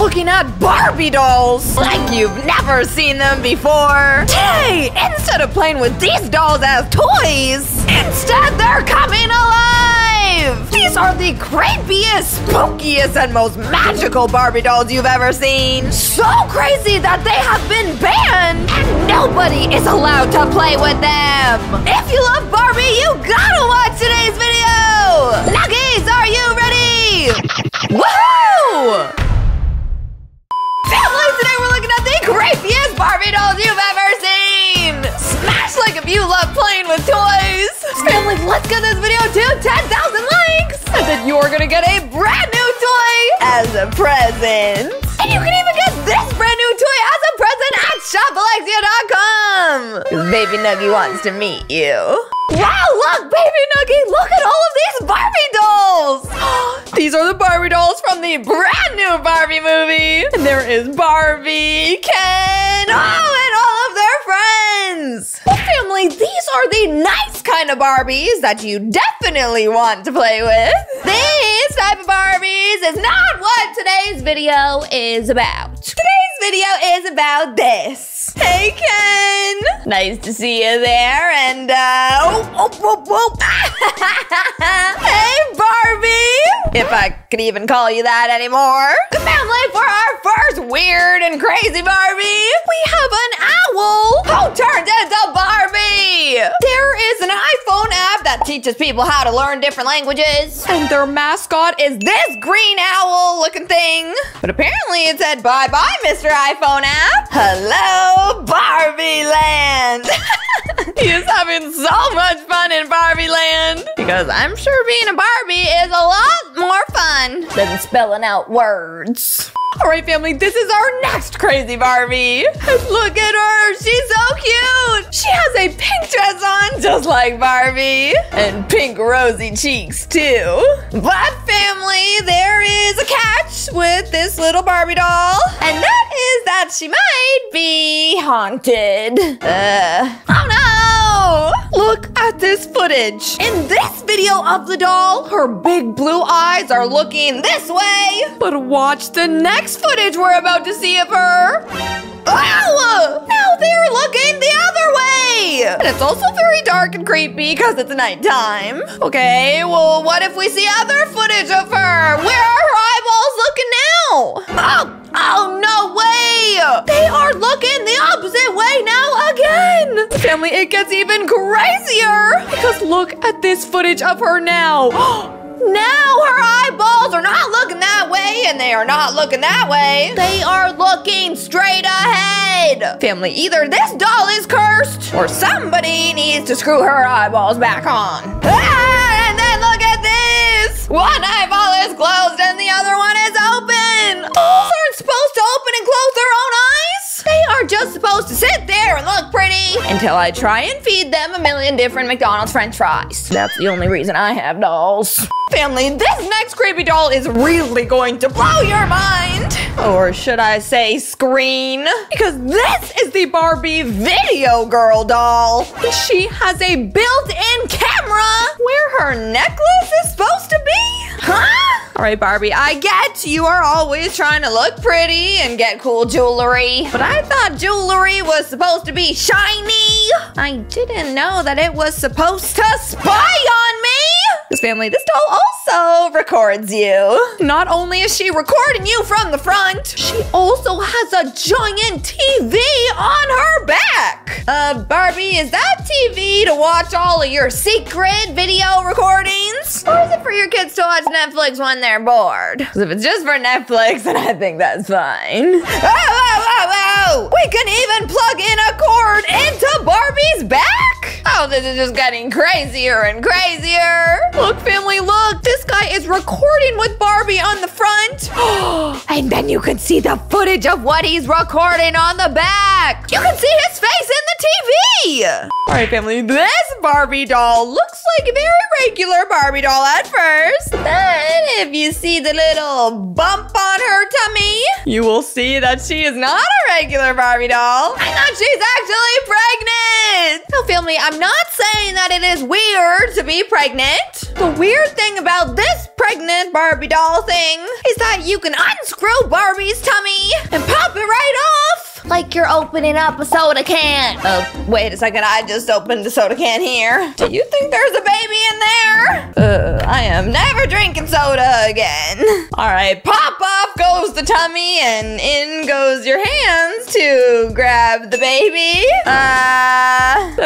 looking at Barbie dolls like you've never seen them before. Today, instead of playing with these dolls as toys, instead they're coming alive! These are the creepiest, spookiest, and most magical Barbie dolls you've ever seen. So crazy that they have been banned, and nobody is allowed to play with them. If you love Barbie, you gotta watch today's video! Nuggies, are you ready? Woohoo! Barbie dolls you've ever seen! Smash like if you love playing with toys! Family, let's get this video to 10,000 likes! And then you're gonna get a brand new toy as a present! And you can even get this brand new toy as a present at shopalexia.com! Baby Nuggy wants to meet you. Wow, look, Baby Nuggy, look at all of these Barbie dolls! these are the Barbie dolls from the brand new Barbie movie! And there is Barbie, Ken, oh, and all of their friends! Well, family, these are the nice kind of Barbies that you definitely want to play with. This type of Barbies is not what today's video is about. Today's video is about this. Hey, Ken! Nice to see you there, and, uh, oh, oh, oh, oh. hey, Barbie! If I could even call you that anymore. Family, for our first weird and crazy Barbie, we have an owl who turned into Barbie! There is an iPhone that teaches people how to learn different languages, and their mascot is this green owl looking thing. But apparently it said bye-bye, Mr. iPhone app. Hello, Barbie Land! he is having so much fun in Barbie Land because I'm sure being a Barbie is a lot more fun than spelling out words. All right, family, this is our next crazy Barbie. Look at her. She's so cute. She has a pink dress on, just like Barbie, and pink rosy cheeks, too. But, family, there is a catch with this little Barbie doll, and that is that she might be haunted. Uh, oh no! Look at this footage. In this video of the doll, her big blue eyes are looking this way. But watch the next footage we're about to see of her. Ow! Now they're looking the other And it's also very dark and creepy because it's nighttime. Okay, well, what if we see other footage of her? Where are her eyeballs looking now? Oh, oh, no way! They are looking the opposite way now again! Family, it gets even crazier! Because look at this footage of her now. Oh, Now her eyeballs are not looking that way and they are not looking that way. They are looking straight ahead. Family, either this doll is cursed or somebody needs to screw her eyeballs back on. Ah, and then look at this. One eyeball is closed and the other one is open. Dolls aren't supposed to until I try and feed them a million different McDonald's french fries. That's the only reason I have dolls. Family, this next creepy doll is really going to blow your mind. Or should I say screen? Because this is the Barbie Video Girl doll. She has a built-in camera where her necklace is supposed to be. Huh? All right, Barbie, I get you are always trying to look pretty and get cool jewelry, but I thought jewelry was supposed to be shiny. I didn't know that it was supposed to spy on. This family, this doll also records you. Not only is she recording you from the front, she also has a giant TV on her back. Uh, Barbie, is that TV to watch all of your secret video recordings? Or is it for your kids to watch Netflix when they're bored? Because if it's just for Netflix, then I think that's fine. Oh, oh, oh, oh! We can even plug in a cord into Barbie's back? Oh, this is just getting crazier and crazier. Look, family, look. This guy is recording with Barbie on the front. and then you can see the footage of what he's recording on the back. You can see his face in the TV. All right, family, this Barbie doll looks like a very regular Barbie doll at first. Then if you see the little bump on her tummy, you will see that she is not a regular Barbie doll and that she's actually it! Now, family, I'm not saying that it is weird to be pregnant. The weird thing about this pregnant Barbie doll thing is that you can unscrew Barbie's tummy and pop it right off. Like you're opening up a soda can. Oh, wait a second. I just opened the soda can here. Do you think there's a baby in there? Uh, I am never drinking soda again. All right, pop off goes the tummy and in goes your hands to grab the baby. Uh,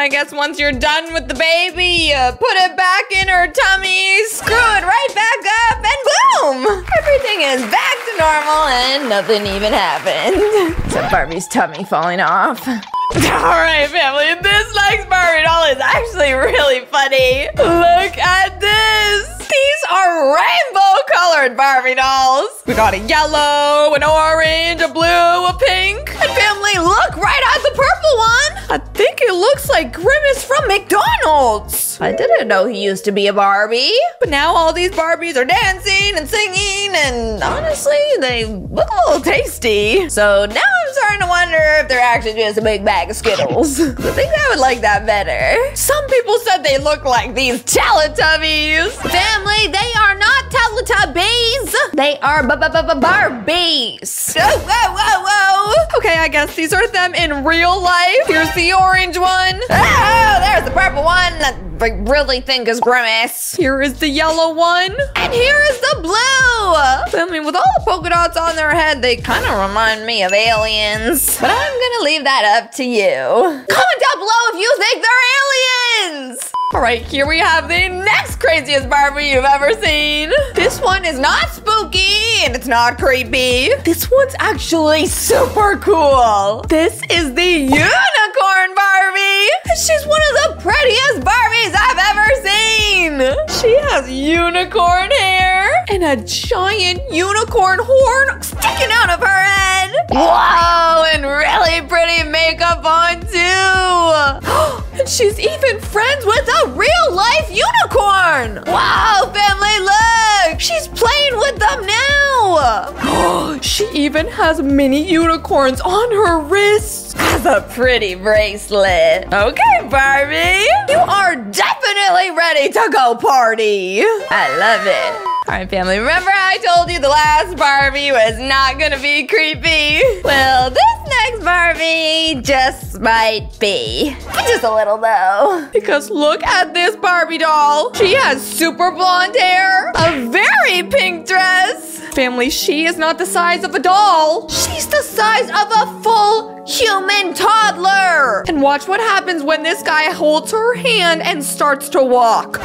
I guess once you're done with the baby, you put it back in her tummy, screw it right back up, and boom! Everything is back to normal and nothing even happened. Except Barbie's tummy falling off. All right, family, this next Barbie doll is actually really funny. Look at this. These are rainbow colored Barbie dolls. We got a yellow, an orange, a blue, a pink. Family, look right at the purple one. I think it looks like Grimace from McDonald's. I didn't know he used to be a Barbie. But now all these Barbies are dancing and singing and honestly, they look a little tasty. So now I'm starting to wonder if they're actually just a big bag of Skittles. I think I would like that better. Some people said they look like these Teletubbies. Family, they. They are b -b -b Barbies. Oh, whoa, whoa, whoa. Okay, I guess these are them in real life. Here's the orange one. Oh, there's the purple one that I really think is Grimace. Here is the yellow one. And here is the blue. I mean, with all the polka dots on their head, they kind of remind me of aliens. But I'm gonna leave that up to you. Comment down below if you think they're aliens. All right, here we have the next craziest Barbie you've ever seen. This one is not spooky and it's not creepy. This one's actually super cool. This is the unicorn Barbie. She's one of the prettiest Barbies I've ever seen. She has unicorn hair and a giant unicorn horn sticking out of her head. Whoa, and really pretty makeup on too. She's even friends with a real life unicorn. Wow, family, look. She's playing with them now. she even has mini unicorns on her wrists as a pretty bracelet. Okay, Barbie. You are definitely ready to go party. I love it. All right, family, remember I told you the last Barbie was not gonna be creepy? Well, this next Barbie just might be. Just a little though. Because look at this Barbie doll. She has super blonde hair, a very pink dress. Family, she is not the size of a doll. She's the size of a full human toddler. And watch what happens when this guy holds her hand and starts to walk.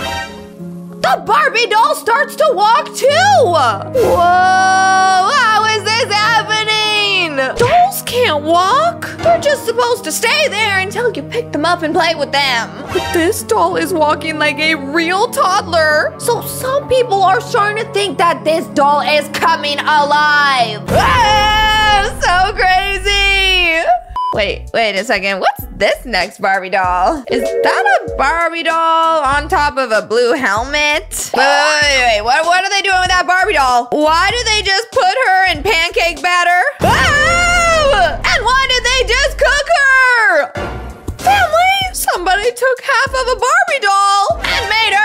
The Barbie doll starts to walk too! Whoa! How is this happening? Dolls can't walk. They're just supposed to stay there until you pick them up and play with them. But this doll is walking like a real toddler. So some people are starting to think that this doll is coming alive. Ah, so crazy! Wait, wait a second. What's this next Barbie doll? Is that a Barbie doll on top of a blue helmet? Wait, wait, wait, wait. What, what are they doing with that Barbie doll? Why do they just put her in pancake batter? Oh! And why did they just cook her? Family, somebody took half of a Barbie doll and made her.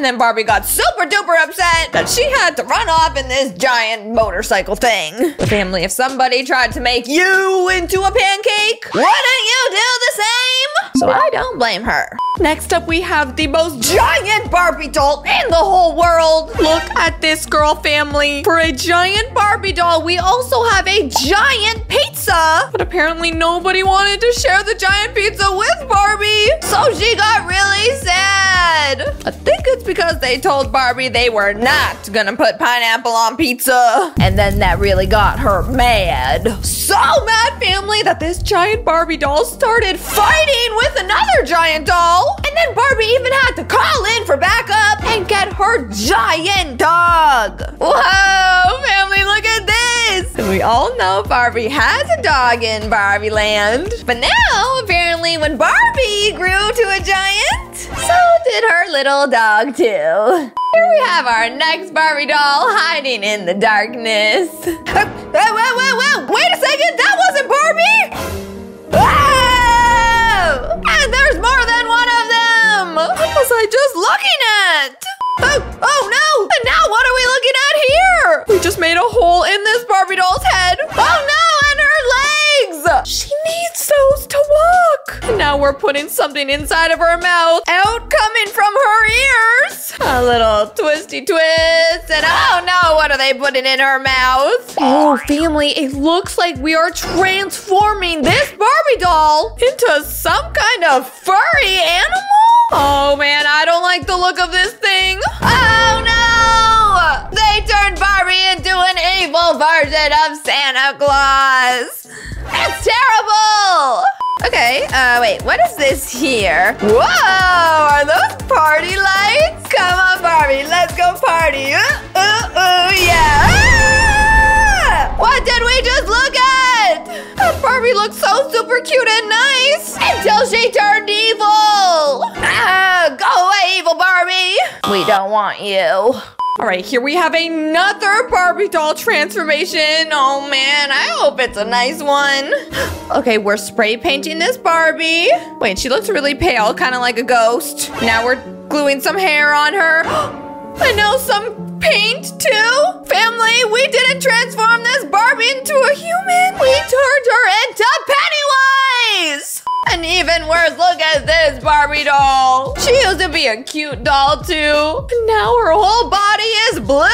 And then Barbie got super duper upset that she had to run off in this giant motorcycle thing. Family, if somebody tried to make you into a pancake, wouldn't you do the same? So I don't blame her. Next up, we have the most giant Barbie doll in the whole world. Look at this girl family. For a giant Barbie doll, we also have a giant pizza. But apparently nobody wanted to share the giant pizza with Barbie. So she got really sad. I think it's because they told Barbie they were not gonna put pineapple on pizza. And then that really got her mad. So mad, family, that this giant Barbie doll started fighting with another giant doll. And then Barbie even had to call in for backup and get her giant dog we all know Barbie has a dog in Barbie Land. But now, apparently, when Barbie grew to a giant, so did her little dog too. Here we have our next Barbie doll hiding in the darkness. Oh, oh, oh, Wait a second, that wasn't Barbie! Whoa! And there's more than one of them! What was I just looking at? Oh, oh no! And now we just made a hole in this Barbie doll's head. Oh no, and her legs! She needs those to walk. Now we're putting something inside of her mouth, out coming from her ears. A little twisty twist, and oh no, what are they putting in her mouth? Oh, family, it looks like we are transforming this Barbie doll into some kind of furry animal. Oh man, I don't like the look of this thing. Oh no! They turned Barbie into an evil version of Santa Claus. That's terrible! Okay, uh, wait, what is this here? Whoa, are those party lights? Come on, Barbie, let's go party. Uh, uh, uh, yeah. Ah! What did we just look at? Barbie looked so super cute and nice until she turned evil. Don't want you. All right, here we have another Barbie doll transformation. Oh man, I hope it's a nice one. Okay, we're spray painting this Barbie. Wait, she looks really pale, kind of like a ghost. Now we're gluing some hair on her. I know some paint too. Family, we didn't transform this Barbie into a human. We turned her into Pennywise. And even worse, look at this Barbie doll. She used to be a cute doll too. Now her whole body is blue.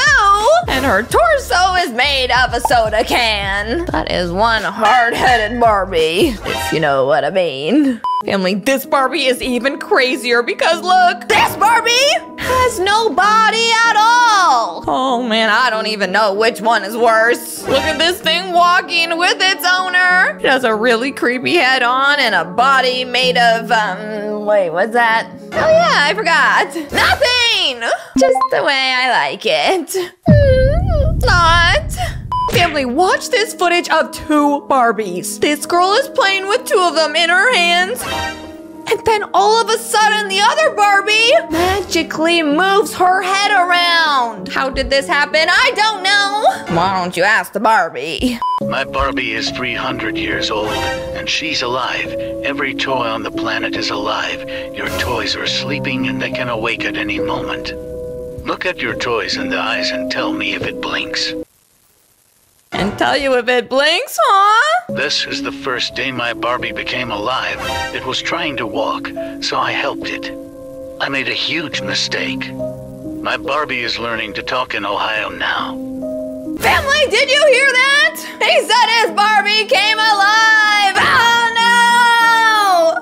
And her torso is made of a soda can. That is one hard-headed Barbie, if you know what I mean. Family, this Barbie is even crazier because look, this Barbie has no body at all. Oh man, I don't even know which one is worse. Look at this thing walking with its owner. It has a really creepy head on and a body made of, um, wait, what's that? Oh yeah, I forgot. Nothing! Just the way I like it. Mm, not. Family, watch this footage of two Barbies. This girl is playing with two of them in her hands. And then all of a sudden, the other Barbie magically moves her head around. How did this happen? I don't know. Why don't you ask the Barbie? My Barbie is 300 years old, and she's alive. Every toy on the planet is alive. Your toys are sleeping, and they can awake at any moment. Look at your toys in the eyes and tell me if it blinks. And tell you if it blinks, huh? This is the first day my Barbie became alive. It was trying to walk, so I helped it. I made a huge mistake. My Barbie is learning to talk in Ohio now. Family, did you hear that? He said his Barbie came alive! Oh no!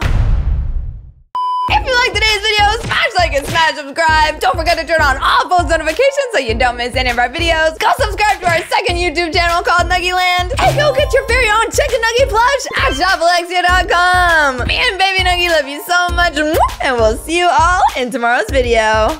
If you like today's video, smash like and smash subscribe. Don't forget to turn on all post notifications so you don't miss any of our videos. Go subscribe to our second YouTube channel called Nuggyland. And go get your very own Chicken Nuggie plush at shopalexia.com. Me and Baby Nuggy love you so much. And we'll see you all in tomorrow's video.